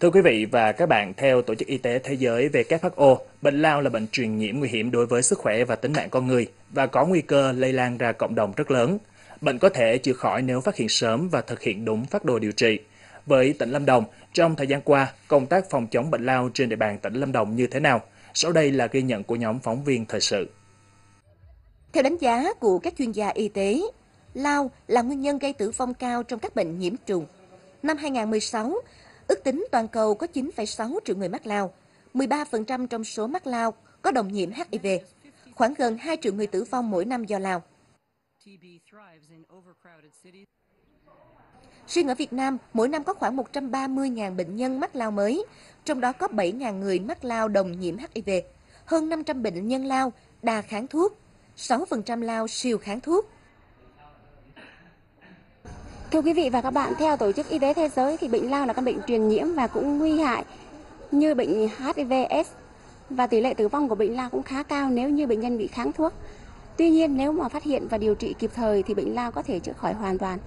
Thưa quý vị và các bạn, theo Tổ chức Y tế Thế giới WHO, bệnh lao là bệnh truyền nhiễm nguy hiểm đối với sức khỏe và tính mạng con người và có nguy cơ lây lan ra cộng đồng rất lớn. Bệnh có thể chữa khỏi nếu phát hiện sớm và thực hiện đúng phác đồ điều trị. Với tỉnh Lâm Đồng, trong thời gian qua, công tác phòng chống bệnh lao trên địa bàn tỉnh Lâm Đồng như thế nào? Sau đây là ghi nhận của nhóm phóng viên thời sự. Theo đánh giá của các chuyên gia y tế, lao là nguyên nhân gây tử vong cao trong các bệnh nhiễm trùng. Năm 2016, ước tính toàn cầu có 9,6 triệu người mắc lao, 13% trong số mắc lao có đồng nhiễm HIV, khoảng gần 2 triệu người tử vong mỗi năm do lao. Riêng ở Việt Nam, mỗi năm có khoảng 130.000 bệnh nhân mắc lao mới, trong đó có 7.000 người mắc lao đồng nhiễm HIV, hơn 500 bệnh nhân lao đa kháng thuốc, 6% lao siêu kháng thuốc. Thưa quý vị và các bạn, theo Tổ chức Y tế Thế giới thì bệnh lao là căn bệnh truyền nhiễm và cũng nguy hại như bệnh HIV/AIDS và tỷ lệ tử vong của bệnh lao cũng khá cao nếu như bệnh nhân bị kháng thuốc. Tuy nhiên nếu mà phát hiện và điều trị kịp thời thì bệnh lao có thể chữa khỏi hoàn toàn.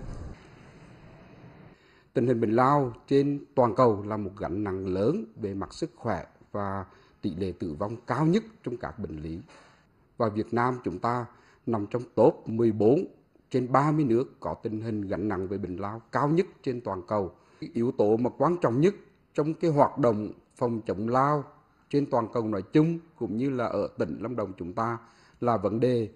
Tình hình bệnh lao trên toàn cầu là một gánh nặng lớn về mặt sức khỏe và tỷ lệ tử vong cao nhất trong các bệnh lý. Và Việt Nam chúng ta nằm trong top 14 trên 30 nước có tình hình gánh nặng về bệnh lao cao nhất trên toàn cầu. Cái yếu tố mà quan trọng nhất trong cái hoạt động phòng chống lao trên toàn cầu nói chung cũng như là ở tỉnh Lâm Đồng chúng ta là vấn đề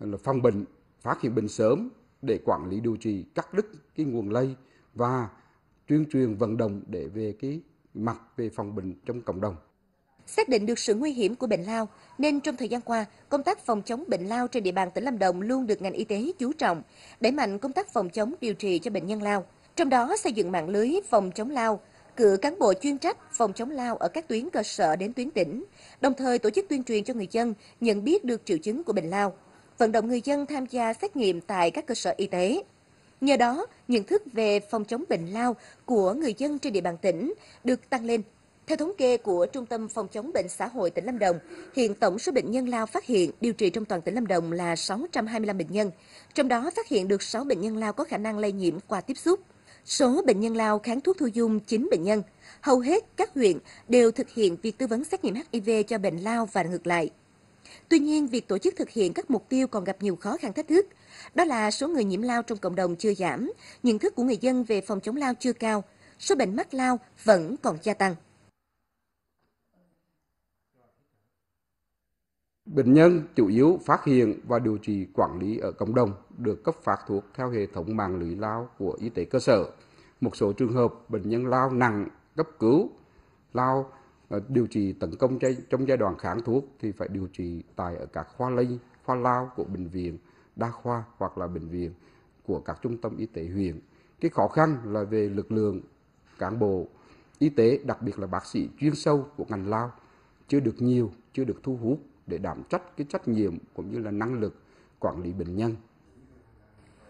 là phòng bệnh, phát hiện bệnh sớm để quản lý điều trị, cắt đứt cái nguồn lây và tuyên truyền vận động để về cái mặt về phòng bệnh trong cộng đồng. Xác định được sự nguy hiểm của bệnh lao, nên trong thời gian qua, công tác phòng chống bệnh lao trên địa bàn tỉnh Lâm Đồng luôn được ngành y tế chú trọng, đẩy mạnh công tác phòng chống điều trị cho bệnh nhân lao. Trong đó xây dựng mạng lưới phòng chống lao, cử cán bộ chuyên trách phòng chống lao ở các tuyến cơ sở đến tuyến tỉnh, đồng thời tổ chức tuyên truyền cho người dân nhận biết được triệu chứng của bệnh lao, vận động người dân tham gia xét nghiệm tại các cơ sở y tế. Nhờ đó, nhận thức về phòng chống bệnh lao của người dân trên địa bàn tỉnh được tăng lên theo thống kê của Trung tâm Phòng chống bệnh xã hội tỉnh Lâm Đồng, hiện tổng số bệnh nhân lao phát hiện điều trị trong toàn tỉnh Lâm Đồng là 625 bệnh nhân, trong đó phát hiện được 6 bệnh nhân lao có khả năng lây nhiễm qua tiếp xúc. Số bệnh nhân lao kháng thuốc thu dung 9 bệnh nhân. Hầu hết các huyện đều thực hiện việc tư vấn xét nghiệm HIV cho bệnh lao và ngược lại. Tuy nhiên, việc tổ chức thực hiện các mục tiêu còn gặp nhiều khó khăn thách thức. Đó là số người nhiễm lao trong cộng đồng chưa giảm, nhận thức của người dân về phòng chống lao chưa cao, số bệnh mắc lao vẫn còn gia tăng. Bệnh nhân chủ yếu phát hiện và điều trị quản lý ở cộng đồng được cấp phát thuốc theo hệ thống mạng lưới lao của y tế cơ sở. Một số trường hợp bệnh nhân lao nặng cấp cứu, lao ờ, điều trị tấn công trong giai đoạn kháng thuốc thì phải điều trị tại ở các khoa lây, khoa lao của bệnh viện đa khoa hoặc là bệnh viện của các trung tâm y tế huyện. Cái khó khăn là về lực lượng cán bộ y tế, đặc biệt là bác sĩ chuyên sâu của ngành lao chưa được nhiều, chưa được thu hút để đảm trách cái trách nhiệm cũng như là năng lực quản lý bệnh nhân.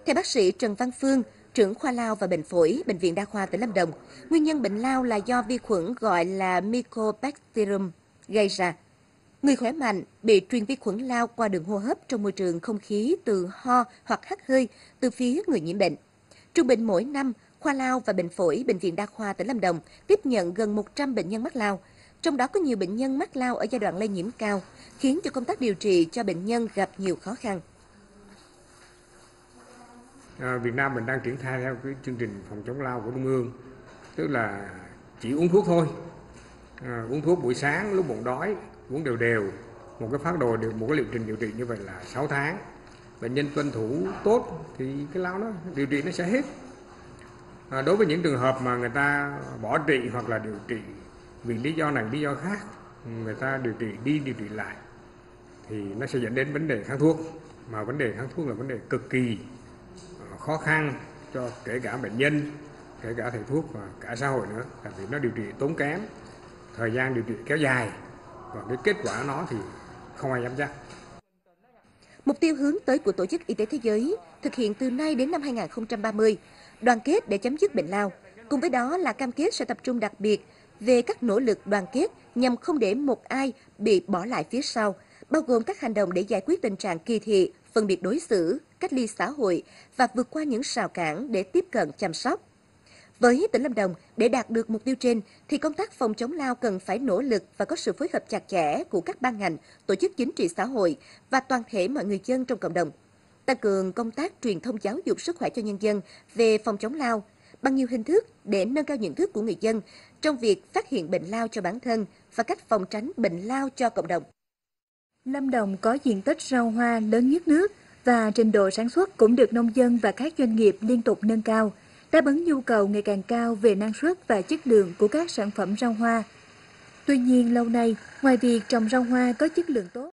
Theo bác sĩ Trần Văn Phương, trưởng khoa lao và bệnh phổi bệnh viện đa khoa tỉnh Lâm Đồng, nguyên nhân bệnh lao là do vi khuẩn gọi là Mycobacterium gây ra. Người khỏe mạnh bị truyền vi khuẩn lao qua đường hô hấp trong môi trường không khí từ ho hoặc hắt hơi từ phía người nhiễm bệnh. Trung bình mỗi năm, khoa lao và bệnh phổi bệnh viện đa khoa tỉnh Lâm Đồng tiếp nhận gần 100 bệnh nhân mắc lao, trong đó có nhiều bệnh nhân mắc lao ở giai đoạn lây nhiễm cao, khiến cho công tác điều trị cho bệnh nhân gặp nhiều khó khăn. À, Việt Nam mình đang triển khai theo cái chương trình phòng chống lao của Trung ương, tức là chỉ uống thuốc thôi, à, uống thuốc buổi sáng lúc bụng đói, uống đều đều, một cái phát đồ đều một cái liệu trình điều trị như vậy là 6 tháng. Bệnh nhân tuân thủ tốt thì cái lao nó điều trị nó sẽ hết. À, đối với những trường hợp mà người ta bỏ trị hoặc là điều trị vì lý do này lý do khác người ta điều trị đi điều trị lại thì nó sẽ dẫn đến vấn đề kháng thuốc mà vấn đề kháng thuốc là vấn đề cực kỳ ờ, khó khăn cho kể cả bệnh nhân kể cả thầy thuốc và cả xã hội nữa tại vì nó điều trị tốn kém thời gian điều trị kéo dài và cái kết quả nó thì không ai dám chắc Mục tiêu hướng tới của Tổ chức Y tế Thế giới thực hiện từ nay đến năm 2030, đoàn kết để chấm dứt bệnh lao. Cùng với đó là cam kết sẽ tập trung đặc biệt về các nỗ lực đoàn kết nhằm không để một ai bị bỏ lại phía sau, bao gồm các hành động để giải quyết tình trạng kỳ thị, phân biệt đối xử, cách ly xã hội và vượt qua những rào cản để tiếp cận chăm sóc. Với tỉnh Lâm Đồng, để đạt được mục tiêu trên thì công tác phòng chống lao cần phải nỗ lực và có sự phối hợp chặt chẽ của các ban ngành, tổ chức chính trị xã hội và toàn thể mọi người dân trong cộng đồng. Tăng cường công tác truyền thông giáo dục sức khỏe cho nhân dân về phòng chống lao bằng nhiều hình thức để nâng cao nhận thức của người dân trong việc phát hiện bệnh lao cho bản thân và cách phòng tránh bệnh lao cho cộng đồng. Lâm Đồng có diện tích rau hoa lớn nhất nước và trình độ sản xuất cũng được nông dân và các doanh nghiệp liên tục nâng cao, đáp ứng nhu cầu ngày càng cao về năng suất và chất lượng của các sản phẩm rau hoa. Tuy nhiên lâu nay, ngoài việc trồng rau hoa có chất lượng tốt,